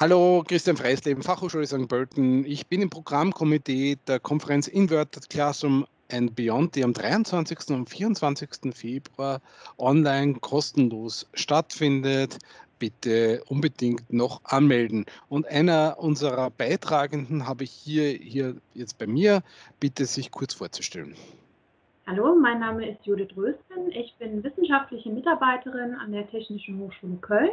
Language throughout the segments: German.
Hallo, Christian Freisleben, Fachhochschule St. Pölten. Ich bin im Programmkomitee der Konferenz Inverted Classroom and Beyond, die am 23. und 24. Februar online kostenlos stattfindet. Bitte unbedingt noch anmelden. Und einer unserer Beitragenden habe ich hier, hier jetzt bei mir. Bitte sich kurz vorzustellen. Hallo, mein Name ist Judith Rösten. Ich bin wissenschaftliche Mitarbeiterin an der Technischen Hochschule Köln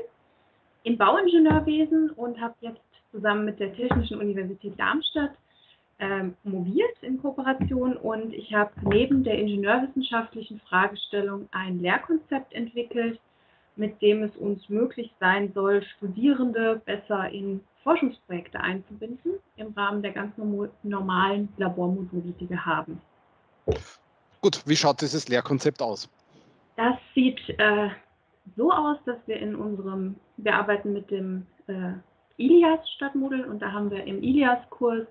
im Bauingenieurwesen und habe jetzt zusammen mit der Technischen Universität Darmstadt ähm, promoviert in Kooperation und ich habe neben der ingenieurwissenschaftlichen Fragestellung ein Lehrkonzept entwickelt, mit dem es uns möglich sein soll, Studierende besser in Forschungsprojekte einzubinden im Rahmen der ganz normalen Labormodule, die wir haben. Gut, wie schaut dieses Lehrkonzept aus? Das sieht äh, so aus, dass wir in unserem, wir arbeiten mit dem äh, Ilias Stadtmodell und da haben wir im Ilias-Kurs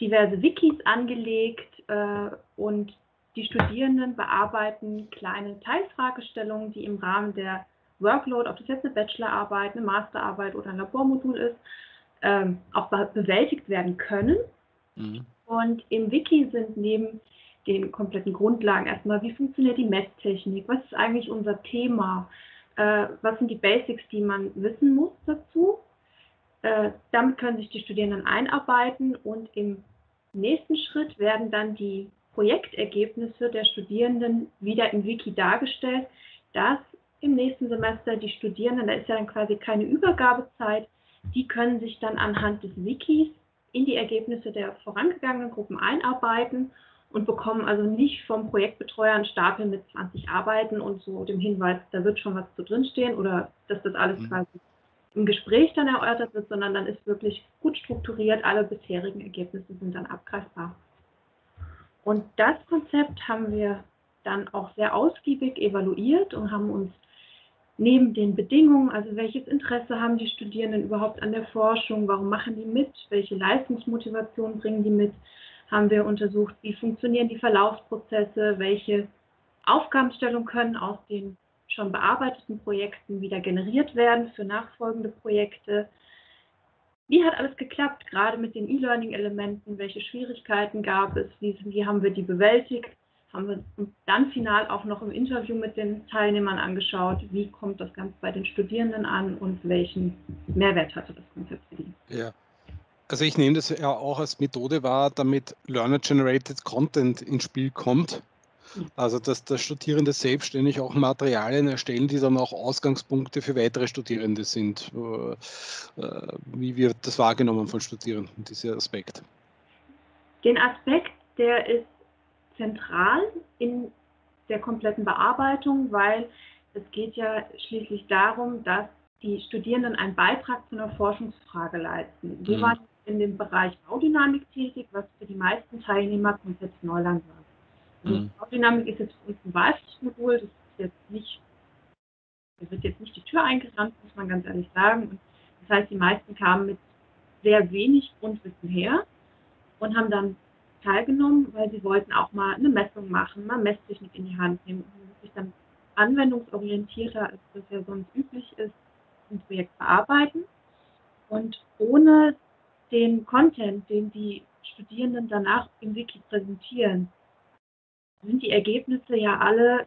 diverse Wikis angelegt äh, und die Studierenden bearbeiten kleine Teilfragestellungen, die im Rahmen der Workload, ob das jetzt eine Bachelorarbeit, eine Masterarbeit oder ein Labormodul ist, ähm, auch be bewältigt werden können. Mhm. Und im Wiki sind neben den kompletten Grundlagen erstmal, wie funktioniert die Messtechnik, was ist eigentlich unser Thema, äh, was sind die Basics, die man wissen muss dazu. Äh, damit können sich die Studierenden einarbeiten und im nächsten Schritt werden dann die Projektergebnisse der Studierenden wieder im Wiki dargestellt, dass im nächsten Semester die Studierenden, da ist ja dann quasi keine Übergabezeit, die können sich dann anhand des Wikis in die Ergebnisse der vorangegangenen Gruppen einarbeiten und bekommen also nicht vom Projektbetreuer einen Stapel mit 20 Arbeiten und so dem Hinweis, da wird schon was zu drinstehen oder dass das alles mhm. quasi im Gespräch dann erörtert wird, sondern dann ist wirklich gut strukturiert, alle bisherigen Ergebnisse sind dann abgreifbar. Und das Konzept haben wir dann auch sehr ausgiebig evaluiert und haben uns neben den Bedingungen, also welches Interesse haben die Studierenden überhaupt an der Forschung, warum machen die mit, welche Leistungsmotivation bringen die mit, haben wir untersucht, wie funktionieren die Verlaufsprozesse, welche Aufgabenstellungen können aus den schon bearbeiteten Projekten wieder generiert werden für nachfolgende Projekte. Wie hat alles geklappt, gerade mit den E-Learning-Elementen? Welche Schwierigkeiten gab es? Wie, wie, haben wir die bewältigt? Haben wir uns dann final auch noch im Interview mit den Teilnehmern angeschaut, wie kommt das Ganze bei den Studierenden an und welchen Mehrwert hatte das Konzept für die? Ja, also ich nehme das ja auch als Methode wahr, damit Learner-Generated Content ins Spiel kommt. Also dass der Studierende selbstständig auch Materialien erstellen, die dann auch Ausgangspunkte für weitere Studierende sind. Äh, wie wird das wahrgenommen von Studierenden, dieser Aspekt? Den Aspekt, der ist zentral in der kompletten Bearbeitung, weil es geht ja schließlich darum, dass die Studierenden einen Beitrag zu einer Forschungsfrage leisten. Wir mhm. waren in dem Bereich Baudynamik tätig, was für die meisten Teilnehmer komplett Neuland war. Also mhm. Baudynamik ist jetzt für uns ein Wahlpflichtmodul, das ist jetzt nicht, da wird jetzt nicht die Tür eingerannt, muss man ganz ehrlich sagen. Und das heißt, die meisten kamen mit sehr wenig Grundwissen her und haben dann teilgenommen, weil sie wollten auch mal eine Messung machen, mal Messtechnik in die Hand nehmen und sich dann anwendungsorientierter, als das ja sonst üblich ist, ein Projekt bearbeiten. Und ohne den Content, den die Studierenden danach im Wiki präsentieren, sind die Ergebnisse ja alle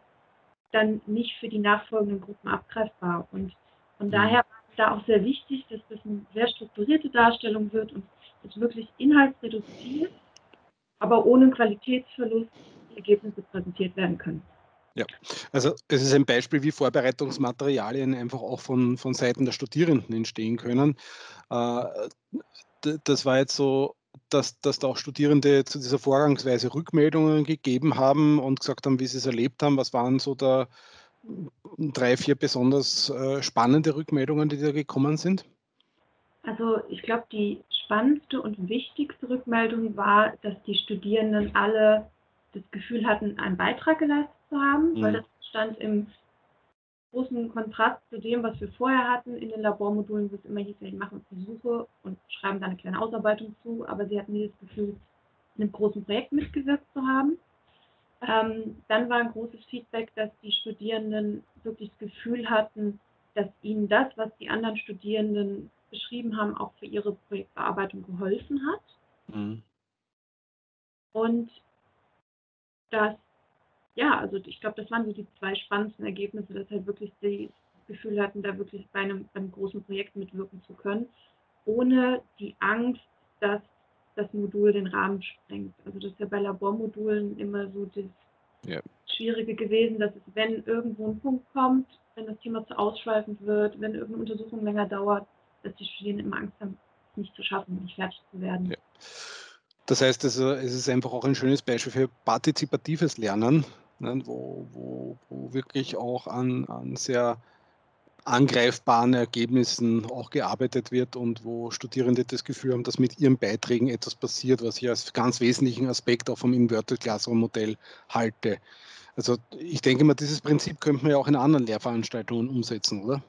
dann nicht für die nachfolgenden Gruppen abgreifbar. Und von mhm. daher war es da auch sehr wichtig, dass das eine sehr strukturierte Darstellung wird und es wirklich inhaltsreduziert, aber ohne Qualitätsverlust die Ergebnisse präsentiert werden können. Ja, also es ist ein Beispiel, wie Vorbereitungsmaterialien einfach auch von, von Seiten der Studierenden entstehen können. Äh, das war jetzt so, dass, dass da auch Studierende zu dieser Vorgangsweise Rückmeldungen gegeben haben und gesagt haben, wie sie es erlebt haben. Was waren so da drei, vier besonders äh, spannende Rückmeldungen, die da gekommen sind? Also ich glaube, die spannendste und wichtigste Rückmeldung war, dass die Studierenden alle das Gefühl hatten, einen Beitrag geleistet zu haben, mhm. weil das stand im großen Kontrast zu dem, was wir vorher hatten in den Labormodulen, wo es immer hieß, die machen Versuche und schreiben da eine kleine Ausarbeitung zu, aber sie hatten nie das Gefühl, in einem großen Projekt mitgewirkt zu haben. Ähm, dann war ein großes Feedback, dass die Studierenden wirklich das Gefühl hatten, dass ihnen das, was die anderen Studierenden beschrieben haben, auch für ihre Projektbearbeitung geholfen hat. Mhm. Und das, ja, also ich glaube, das waren so die zwei spannendsten Ergebnisse, dass halt wirklich die das Gefühl hatten, da wirklich bei einem, bei einem großen Projekt mitwirken zu können, ohne die Angst, dass das Modul den Rahmen sprengt. Also das ist ja bei Labormodulen immer so das ja. Schwierige gewesen, dass es, wenn irgendwo ein Punkt kommt, wenn das Thema zu ausschweifend wird, wenn irgendeine Untersuchung länger dauert, dass die Studierenden immer Angst haben, es nicht zu schaffen, nicht fertig zu werden. Ja. Das heißt, also, es ist einfach auch ein schönes Beispiel für partizipatives Lernen, ne, wo, wo, wo wirklich auch an, an sehr angreifbaren Ergebnissen auch gearbeitet wird und wo Studierende das Gefühl haben, dass mit ihren Beiträgen etwas passiert, was ich als ganz wesentlichen Aspekt auch vom Inverted Classroom Modell halte. Also ich denke mal, dieses Prinzip könnte man ja auch in anderen Lehrveranstaltungen umsetzen, oder?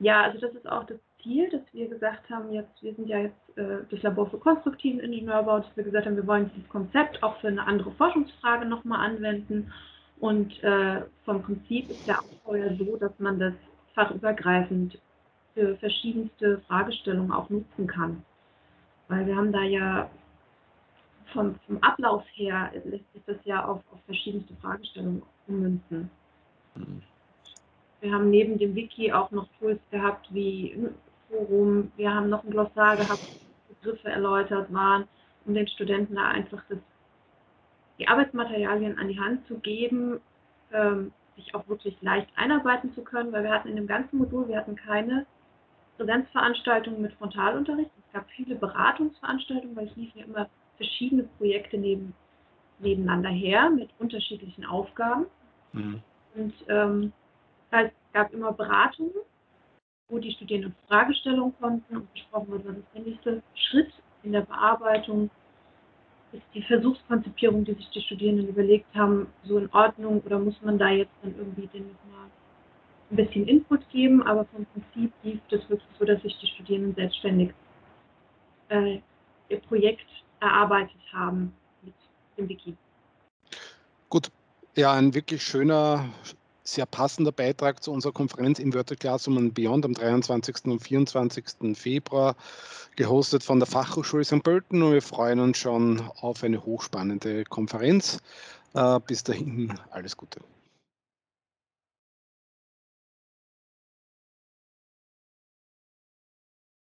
Ja, also das ist auch das Ziel, dass wir gesagt haben, jetzt, wir sind ja jetzt äh, das Labor für konstruktiven Ingenieurbau, dass wir gesagt haben, wir wollen dieses Konzept auch für eine andere Forschungsfrage nochmal anwenden. Und äh, vom Prinzip ist der Aufbau ja so, dass man das fachübergreifend für verschiedenste Fragestellungen auch nutzen kann. Weil wir haben da ja vom, vom Ablauf her lässt sich das ja auf, auf verschiedenste Fragestellungen ummünzen. Mhm. Wir haben neben dem Wiki auch noch Tools gehabt wie Forum, wir haben noch ein Glossar gehabt, wo Begriffe erläutert waren, um den Studenten da einfach das, die Arbeitsmaterialien an die Hand zu geben, ähm, sich auch wirklich leicht einarbeiten zu können, weil wir hatten in dem ganzen Modul, wir hatten keine Präsenzveranstaltungen mit Frontalunterricht. Es gab viele Beratungsveranstaltungen, weil es liefen ja immer verschiedene Projekte neben, nebeneinander her mit unterschiedlichen Aufgaben. Mhm. Und ähm, es gab immer Beratungen, wo die Studierenden Fragestellungen konnten und besprochen wurde, was ist der nächste Schritt in der Bearbeitung ist die Versuchskonzipierung, die sich die Studierenden überlegt haben, so in Ordnung oder muss man da jetzt dann irgendwie den nochmal ein bisschen Input geben, aber vom Prinzip lief das wirklich so, dass sich die Studierenden selbstständig äh, ihr Projekt erarbeitet haben mit dem Wiki. Gut, ja, ein wirklich schöner sehr passender Beitrag zu unserer Konferenz Inverted Classroom and Beyond am 23. und 24. Februar, gehostet von der Fachhochschule St. Pölten und wir freuen uns schon auf eine hochspannende Konferenz. Äh, bis dahin alles Gute.